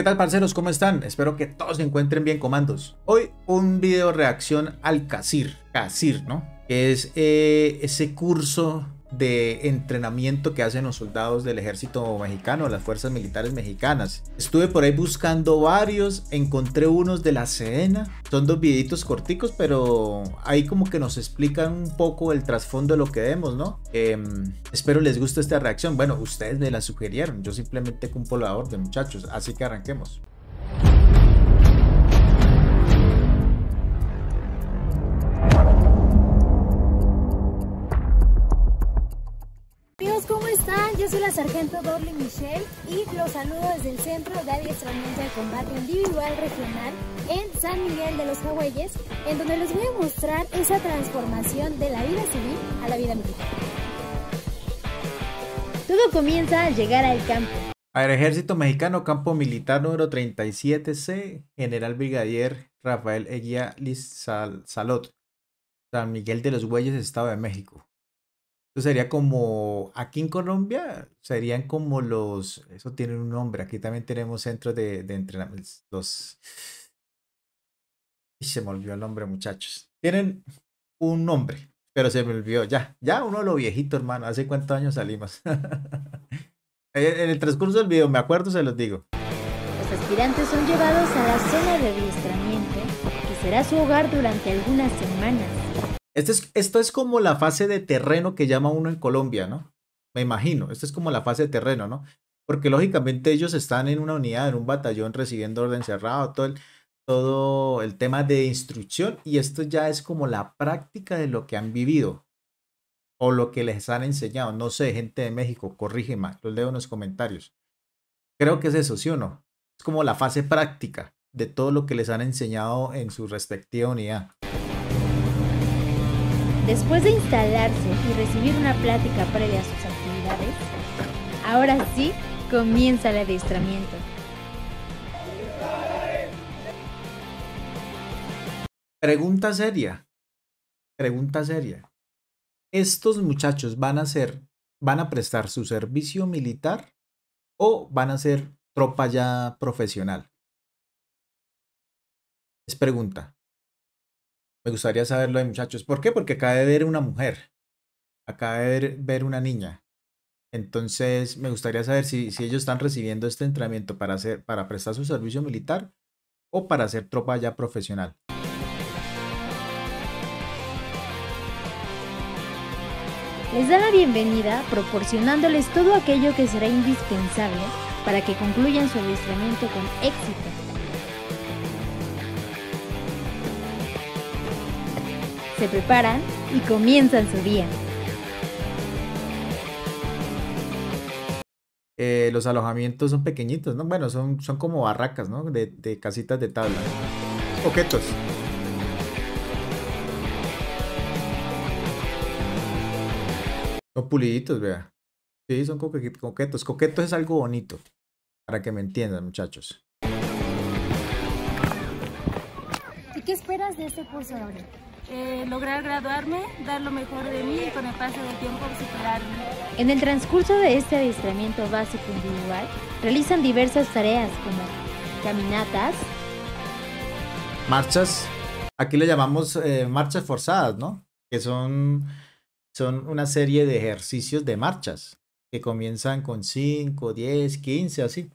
¿Qué tal parceros? ¿Cómo están? Espero que todos se encuentren bien comandos. Hoy un video reacción al CASIR, CASIR, ¿no? Que es eh, ese curso de entrenamiento que hacen los soldados del ejército mexicano, las fuerzas militares mexicanas. Estuve por ahí buscando varios, encontré unos de la Sedena, son dos videitos corticos, pero ahí como que nos explican un poco el trasfondo de lo que vemos, ¿no? Em, espero les guste esta reacción. Bueno, ustedes me la sugirieron, yo simplemente cumplo la orden, muchachos, así que arranquemos. Dorley Michelle y los saludo desde el Centro de Adiestramiento de Combate Individual Regional en San Miguel de los Jagüeyes, en donde les voy a mostrar esa transformación de la vida civil a la vida militar. Todo comienza al llegar al campo. A ver, Ejército Mexicano, Campo Militar número 37C, General Brigadier Rafael Eguía Liz Salot, San Miguel de los Güeyes, Estado de México sería como, aquí en Colombia, serían como los, eso tiene un nombre, aquí también tenemos centros de, de entrenamiento, los... Y se me olvidó el nombre, muchachos. Tienen un nombre, pero se me olvidó. Ya, ya uno lo viejito, hermano. ¿Hace cuántos años salimos? en el transcurso del video, me acuerdo, se los digo. Los aspirantes son llevados a la zona de adiestramiento, que será su hogar durante algunas semanas. Esto es, esto es como la fase de terreno que llama uno en Colombia, ¿no? Me imagino, esto es como la fase de terreno, ¿no? Porque lógicamente ellos están en una unidad, en un batallón recibiendo orden cerrado, todo el, todo el tema de instrucción y esto ya es como la práctica de lo que han vivido o lo que les han enseñado. No sé, gente de México, corrígeme, los leo en los comentarios. Creo que es eso, ¿sí o no? Es como la fase práctica de todo lo que les han enseñado en su respectiva unidad. Después de instalarse y recibir una plática previa a sus actividades, ahora sí comienza el adiestramiento. Pregunta seria. Pregunta seria. ¿Estos muchachos van a ser, van a prestar su servicio militar o van a ser tropa ya profesional? Es pregunta. Me gustaría saberlo de muchachos. ¿Por qué? Porque acaba de ver una mujer. Acaba de ver, una niña. Entonces, me gustaría saber si, si, ellos están recibiendo este entrenamiento para, hacer, para prestar su servicio militar o para hacer tropa ya profesional. Les da la bienvenida proporcionándoles todo aquello que será indispensable para que concluyan su adiestramiento con éxito. Se preparan y comienzan su día. Eh, los alojamientos son pequeñitos, ¿no? Bueno, son, son como barracas, ¿no? De, de casitas de tabla. Coquetos. Son puliditos, vea. Sí, son coquetos. Coquetos es algo bonito. Para que me entiendan, muchachos. ¿Y qué esperas de este curso ahora? Eh, lograr graduarme, dar lo mejor de mí y con el paso del tiempo superarme. En el transcurso de este adiestramiento básico individual, realizan diversas tareas como caminatas, marchas, aquí le llamamos eh, marchas forzadas, ¿no? Que son, son una serie de ejercicios de marchas que comienzan con 5, 10, 15, así,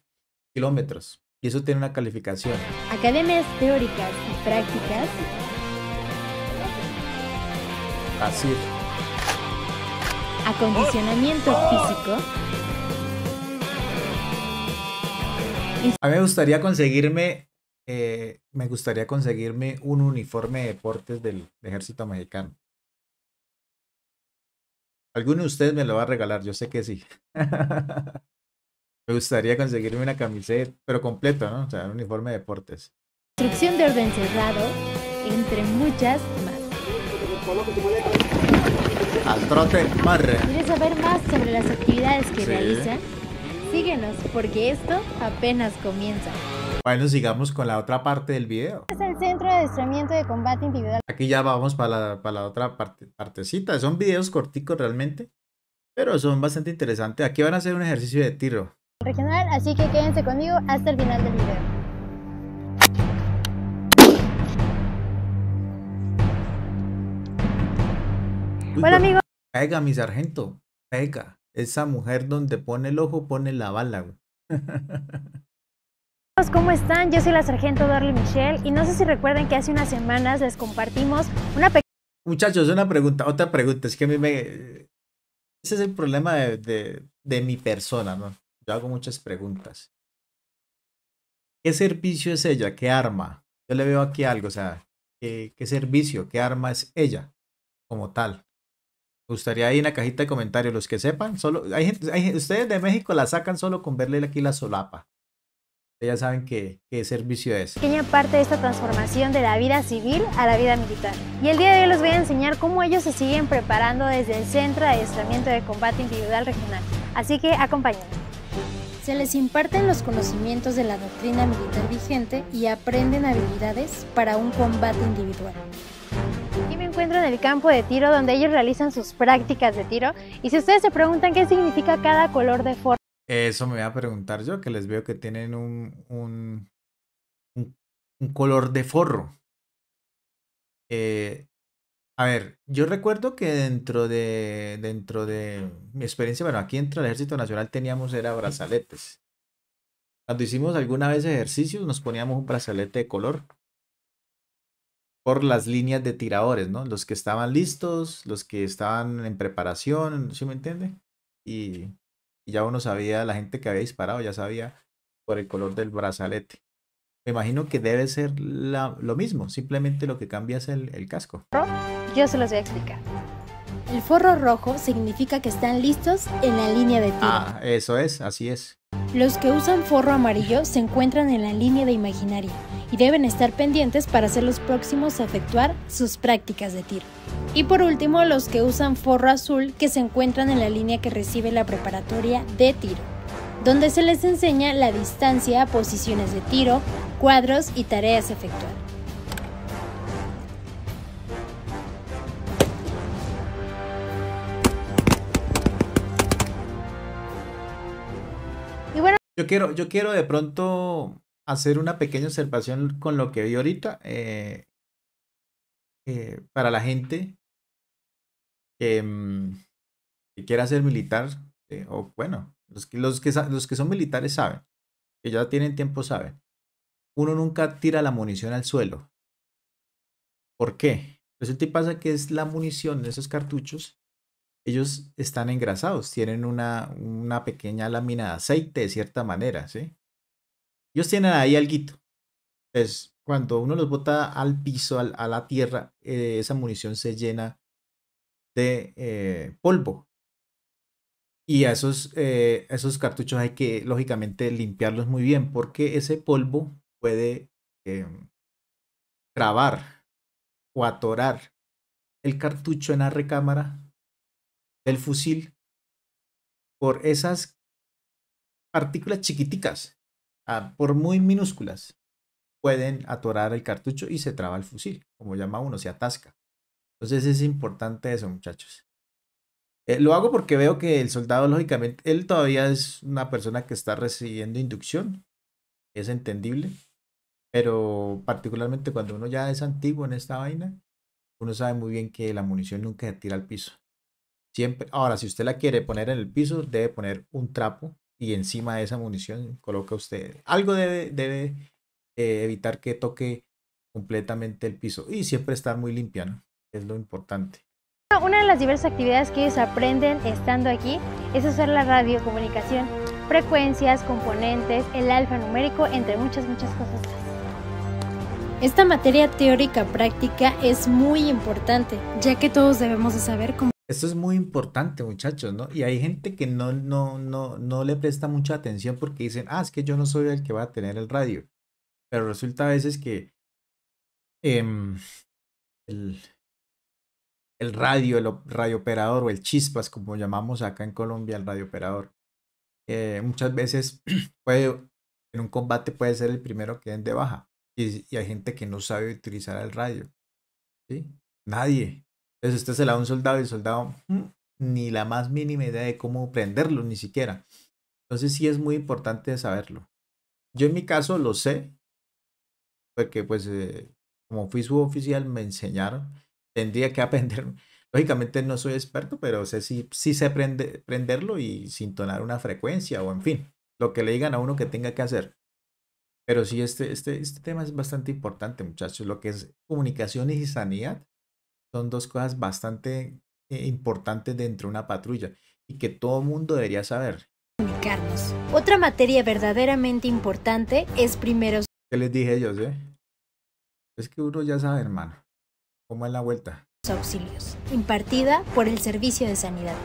kilómetros. Y eso tiene una calificación. Academias teóricas y prácticas Así. Acondicionamiento físico. A mí me gustaría conseguirme, eh, me gustaría conseguirme un uniforme de deportes del ejército mexicano. Alguno de ustedes me lo va a regalar, yo sé que sí. me gustaría conseguirme una camiseta, pero completo, ¿no? O sea, un uniforme de deportes. Instrucción de orden cerrado, entre muchas más. Al trote, marre. ¿Quieres saber más sobre las actividades que realizan? Síguenos, porque esto apenas comienza. Bueno, sigamos con la otra parte del video. Es el Centro de Adiestramiento de Combate Individual. Aquí ya vamos para la, para la otra parte, partecita. Son videos corticos realmente, pero son bastante interesantes. Aquí van a hacer un ejercicio de tiro. regional, así que quédense conmigo hasta el final del video. Hola amigos. Pega, mi sargento, pega. Esa mujer donde pone el ojo pone la bala. ¿Cómo están? Yo soy la sargento Dorly Michelle y no sé si recuerden que hace unas semanas les compartimos una pequeña... Muchachos, una pregunta, otra pregunta. Es que a mí me... Ese es el problema de, de mi persona, ¿no? Yo hago muchas preguntas. ¿Qué servicio es ella? ¿Qué arma? Yo le veo aquí algo, o sea, ¿qué, servicio? ¿Qué arma es ella como tal? Me gustaría ahí en la cajita de comentarios los que sepan. Solo, hay gente, ustedes de México la sacan solo con verle aquí la solapa. Ya saben qué, qué servicio es. Pequeña parte de esta transformación de la vida civil a la vida militar. Y el día de hoy les voy a enseñar cómo ellos se siguen preparando desde el Centro de Adiestramiento de Combate Individual Regional. Así que acompáñenme. Se les imparten los conocimientos de la doctrina militar vigente y aprenden habilidades para un combate individual. Aquí me encuentro en el campo de tiro donde ellos realizan sus prácticas de tiro y si ustedes se preguntan qué significa cada color de forma. Eso me voy a preguntar yo, que les veo que tienen un, un, un, color de forro. Eh, a ver, yo recuerdo que dentro de, dentro de mi experiencia, bueno, aquí dentro del Ejército Nacional teníamos era brazaletes. Cuando hicimos alguna vez ejercicios nos poníamos un brazalete de color por las líneas de tiradores, ¿no? Los que estaban listos, los que estaban en preparación, ¿sí me entiende? Y, y ya uno sabía, la gente que había disparado ya sabía por el color del brazalete. Me imagino que debe ser lo mismo, simplemente lo que cambia es el, casco. Yo se los voy a explicar. El forro rojo significa que están listos en la línea de tiro. Ah, eso es, así es. Los que usan forro amarillo se encuentran en la línea de imaginaria y deben estar pendientes para ser los próximos a efectuar sus prácticas de tiro. Y por último, los que usan forro azul que se encuentran en la línea que recibe la preparatoria de tiro donde se les enseña la distancia, posiciones de tiro, cuadros y tareas a efectuar. Yo quiero, yo quiero de pronto hacer una pequeña observación con lo que vi ahorita. Eh, eh, para la gente que, mm, quiera ser militar, eh, o bueno, los que, los, que, los que son militares saben, que ya tienen tiempo saben. Uno nunca tira la munición al suelo. ¿Por qué? Resulta y pasa que es la munición de esos cartuchos. Ellos están engrasados, tienen una, una pequeña lámina de aceite de cierta manera, ¿sí? Ellos tienen ahí algo. Entonces, cuando uno los bota al piso, a la tierra, eh, esa munición se llena de eh, polvo. Y a esos, eh, esos cartuchos hay que, lógicamente, limpiarlos muy bien porque ese polvo puede eh, trabar o atorar el cartucho en la recámara del fusil por esas partículas chiquiticas, ah, por muy minúsculas, pueden atorar el cartucho y se traba el fusil, como llama uno, se atasca. Entonces es importante eso, muchachos. Eh, lo hago porque veo que el soldado, lógicamente, él todavía es una persona que está recibiendo inducción. Es entendible. Pero particularmente cuando uno ya es antiguo en esta vaina, uno sabe muy bien que la munición nunca se tira al piso. Siempre, ahora, si usted la quiere poner en el piso, debe poner un trapo y encima de esa munición coloca usted. Algo debe, debe eh, evitar que toque completamente el piso y siempre estar muy limpia, ¿no? Es lo importante. Una de las diversas actividades que ellos aprenden estando aquí es hacer la radiocomunicación, frecuencias, componentes, el alfanumérico, entre muchas, muchas cosas más. Esta materia teórica práctica es muy importante, ya que todos debemos de saber cómo... Esto es muy importante, muchachos, ¿no? Y hay gente que no, no, no, no le presta mucha atención porque dicen, ah, es que yo no soy el que va a tener el radio. Pero resulta a veces que em, el, el radio, el radio operador o el chispas, como llamamos acá en Colombia, el radio operador. Eh, muchas veces puede, en un combate puede ser el primero que den de baja. Y, hay gente que no sabe utilizar el radio. ¿Sí? Nadie. Entonces usted se la da un soldado y el soldado mm, ni la más mínima idea de cómo prenderlo, ni siquiera. Entonces sí es muy importante saberlo. Yo en mi caso lo sé, porque pues eh, como fui su oficial me enseñaron, tendría que aprender. Lógicamente no soy experto, pero sé si sí sé prenderlo y sintonar una frecuencia o en fin, lo que le digan a uno que tenga que hacer. Pero sí, este, este, este tema es bastante importante, muchachos. Lo que es comunicaciones y sanidad son dos cosas bastante eh, importantes dentro de una patrulla y que todo mundo debería saber. Comunicarnos. Otra materia verdaderamente importante es primero. ¿Qué les dije ellos, eh? Es que uno ya sabe, hermano, cómo es la vuelta. Auxilios, impartida por el Servicio de Sanidad.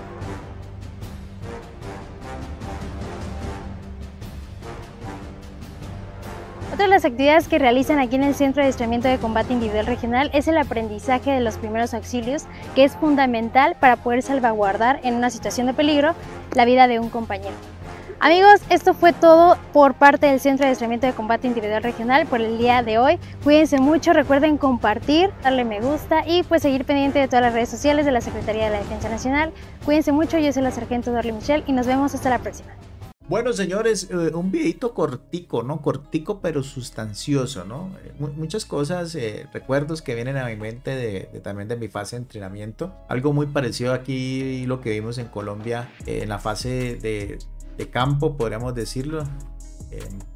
Otra de las actividades que realizan aquí en el Centro de Adiestramiento de Combate Individual Regional es el aprendizaje de los primeros auxilios, que es fundamental para poder salvaguardar en una situación de peligro la vida de un compañero. Amigos, esto fue todo por parte del Centro de Adiestramiento de Combate Individual Regional por el día de hoy. Cuídense mucho, recuerden compartir, darle me gusta y pues seguir pendiente de todas las redes sociales de la Secretaría de la Defensa Nacional. Cuídense mucho, yo soy la Sargento Dorly Michelle y nos vemos hasta la próxima. Bueno, señores, eh, un videito cortico, ¿no? Cortico pero sustancioso, ¿no? Eh, muchas cosas, eh, recuerdos que vienen a mi mente de, también de mi fase de entrenamiento. Algo muy parecido aquí lo que vimos en Colombia en la fase de, de campo, podríamos decirlo.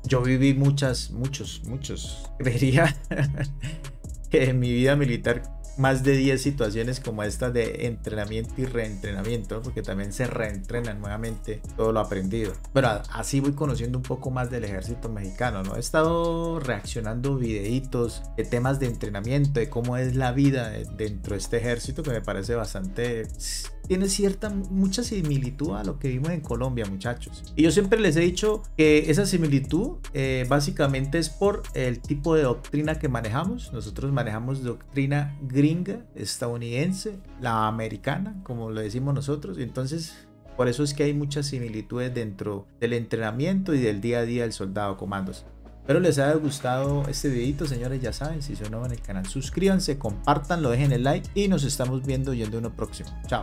yo viví muchas, muchos, muchos, creería que en mi vida militar más de 10 situaciones como esta de entrenamiento y reentrenamiento, porque también se reentrenan nuevamente todo lo aprendido. Pero así voy conociendo un poco más del ejército mexicano, ¿no? He estado reaccionando videitos de temas de entrenamiento, de cómo es la vida dentro de este ejército, que me parece bastante tiene cierta, mucha similitud a lo que vimos en Colombia, muchachos. Y yo siempre les he dicho que esa similitud eh, básicamente es por el tipo de doctrina que manejamos. Nosotros manejamos doctrina gringa, estadounidense, la americana, como lo decimos nosotros. Entonces, por eso es que hay muchas similitudes dentro del entrenamiento y del día a día del soldado comandos. Espero les haya gustado este videito, señores, ya saben, si son nuevos en el canal, suscríbanse, compartanlo, dejen el like y nos estamos viendo yendo uno próximo. Chao.